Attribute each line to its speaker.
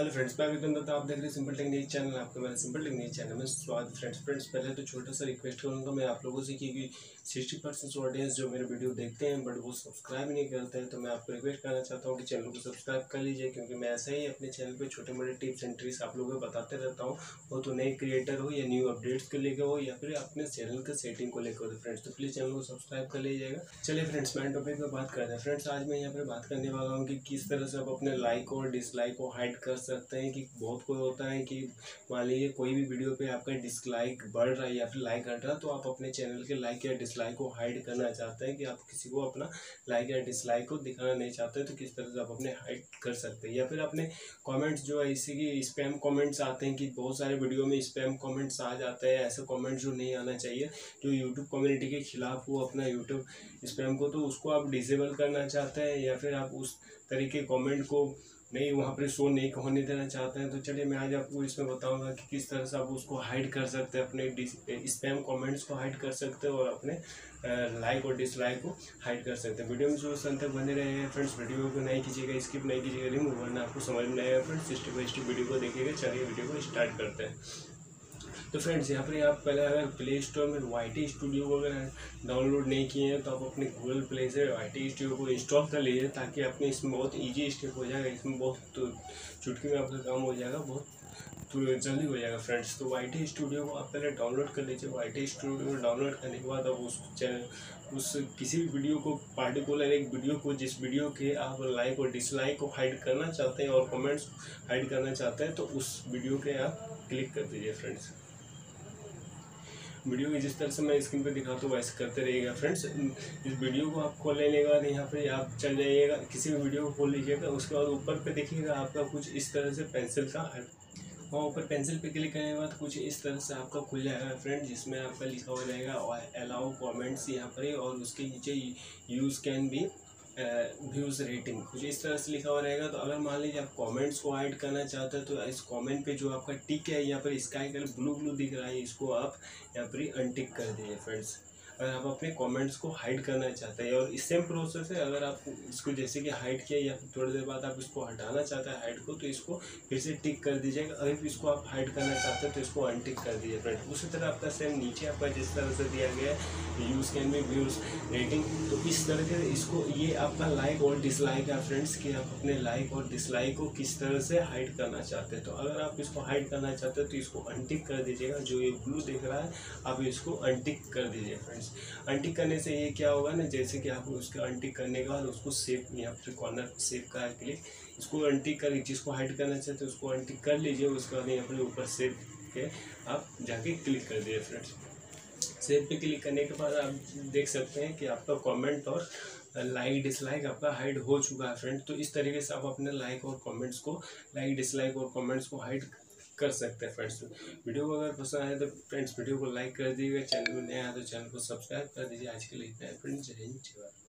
Speaker 1: Hello friends मैं अभी तो आप देख रहे हैं सिंपल टेक्निक चैनल आपके मेरे सिंपल टेक्निक चैनल में स्वागत फ्रेंड्स फ्रेंड्स पहले तो छोटा सा रिक्वेस्ट करूँगा, मैं आप लोगों से क्योंकि सिक्सटी परसेंट ऑडियंस जो मेरे वीडियो देखते हैं बट वो सब्सक्राइब नहीं करते हैं तो मैं आपको रिक्वेस्ट करना चाहता हूँ कि चैनल को सब्सक्राइब कर लीजिए, क्योंकि मैं ऐसे ही अपने चैनल पर छोटे मोटे टिप्स एंड ट्रिक्स आप लोगों को बताते रहता हूँ। वो तो नए क्रिएटर हो या न्यू अपडेट्स को लेकर हो, या फिर अपने चैनल के सेटिंग को लेकर हो फ्रेंड्स तो प्लीज़ चैनल को सब्सक्राइब कर लीजिएगा। चलिए फ्रेंड्स मैं टॉपिक पर बात करते हैं। फ्रेंड्स आज मैं यहाँ पर बात करने वाला हूँ कि किस तरह से आप अपने लाइक और डिसलाइक को हाइड कर सकते हैं कि बहुत कोई होता है कि मान लीजिए कोई भी वीडियो पे आपका डिसलाइक बढ़ रहा है या फिर लाइक हट रहा है तो आप अपने चैनल के लाइक या डिसलाइक को हाइड करना चाहते हैं कि आप किसी को अपना लाइक या डिसलाइक को दिखाना नहीं चाहते तो किस तरह से आप अपने हाइड कर सकते हैं? या फिर अपने कमेंट्स जो है, इसी की स्पैम कमेंट्स आते हैं कि बहुत सारे वीडियो में स्पैम कॉमेंट्स आ जाते हैं, ऐसे कमेंट जो नहीं आना चाहिए, जो यूट्यूब कम्युनिटी के खिलाफ हो अपना यूट्यूब स्पैम को तो उसको आप डिसेबल करना चाहते हैं या फिर आप उस तरीके कमेंट को नहीं, वहाँ पर शो नहीं होने देना चाहते हैं? तो चलिए, मैं आज आपको इसमें बताऊँगा कि किस तरह से आप उसको हाइड कर सकते हैं, अपने स्पैम कमेंट्स को हाइड कर सकते हैं और अपने लाइक और डिसलाइक को हाइड कर सकते हैं। वीडियो में जो संत बने रहे हैं फ्रेंड्स वीडियो को नहीं कीजिएगा स्किप नहीं कीजिएगा रिमूव वरना आपको समझ में आएगा friends step by step video को देखिएगा, चलिए वीडियो को स्टार्ट करते हैं। तो फ्रेंड्स यहाँ पर आप पहले अगर प्ले स्टोर में वाई टी स्टूडियो को डाउनलोड नहीं किए हैं तो आप अपने गूगल प्ले से वाई टी स्टूडियो को इंस्टॉल कर लीजिए, ताकि आपने इसमें बहुत ईजी स्टेप हो जाएगा, इसमें बहुत चुटकी में आपका काम हो जाएगा, बहुत तो जल्दी हो। जाएगा फ्रेंड्स तो वाई टी स्टूडियो को आप पहले डाउनलोड कर लीजिए। वाई टी स्टूडियो को डाउनलोड करने के बाद आप उस चैनल उस किसी भी वीडियो को पार्टिकुलर एक वीडियो को, जिस वीडियो के आप लाइक और डिसलाइक को हाइड करना चाहते हैं और कमेंट्स हाइड करना चाहते हैं तो उस वीडियो के आप क्लिक कर दीजिए फ्रेंड्स वीडियो की जिस तरह से मैं स्क्रीन पर दिखाता हूँ, वैसे करते रहिएगा फ्रेंड्स इस वीडियो को आप खोल लेने के बाद यहाँ पे आप चल जाइएगा, किसी भी वीडियो को खोल लीजिएगा। उसके बाद ऊपर पे देखिएगा, आपका कुछ इस तरह से पेंसिल का वहाँ ऊपर पेंसिल पे क्लिक करने के बाद कुछ इस तरह से आपका खुल जाएगा फ्रेंड जिसमें आपका लिखा हो जाएगा अलाउ कमेंट्स यहाँ पर और उसके नीचे use can be views rating कुछ इस तरह से लिखा हुआ रहेगा तो अगर मान लीजिए आप कमेंट्स को ऐड करना चाहते हैं तो इस कमेंट पे जो आपका टिक है, यहाँ पर स्काई कलर ब्लू ब्लू दिख रहा है, इसको आप यहाँ पर अनटिक कर दीजिए फ्रेंड्स अगर आप अपने कमेंट्स को हाइड करना चाहते हैं, और इस सेम प्रोसेस है, अगर आप इसको जैसे कि हाइड किया या फिर थोड़ी देर बाद आप इसको हटाना चाहते हैं हाइड को तो इसको फिर से टिक कर दीजिएगा अगर इसको आप हाइड करना चाहते हैं तो इसको अनटिक कर दीजिए फ्रेंड उसी तरह आपका सेम नीचे आपका जिस तरह से दिया गया है use can be views rating तो इस तरह से इसको, ये आपका लाइक और डिसलाइक है फ्रेंड्स कि आप अपने लाइक और डिसलाइक को किस तरह से हाइड करना चाहते हैं। तो अगर आप इसको हाइड करना चाहते हैं तो इसको अनटिक कर दीजिएगा। जो ये ब्लू दिख रहा है, आप इसको अनटिक कर दीजिए फ्रेंड्स अनटिक करने से ये क्या होगा ना, जैसे कि आप उसका अनटिक करने के बाद उसको सेव यहाँ पर कॉर्नर सेव का क्लिक इसको अनटिक कर, जिसको हाइड करना चाहते हैं, उसको अनटिक कर लीजिए, उसके बाद यहाँ पर ऊपर सेव के आप जाके क्लिक कर दिए फ्रेंड्स सेव पे क्लिक करने के बाद आप देख सकते हैं कि आपका कमेंट और लाइक डिसलाइक आपका हाइड हो चुका है फ्रेंड तो इस तरीके से आप अपने लाइक और कमेंट्स को लाइक डिसलाइक और कमेंट्स को हाइड कर सकते हैं फ्रेंड्स वीडियो को अगर पसंद आए तो फ्रेंड्स वीडियो को लाइक कर दीजिएगा। चैनल में नया है तो चैनल को सब्सक्राइब कर दीजिए। आज के लिए इतना है। फ्रेंड्स जय हिंद, जय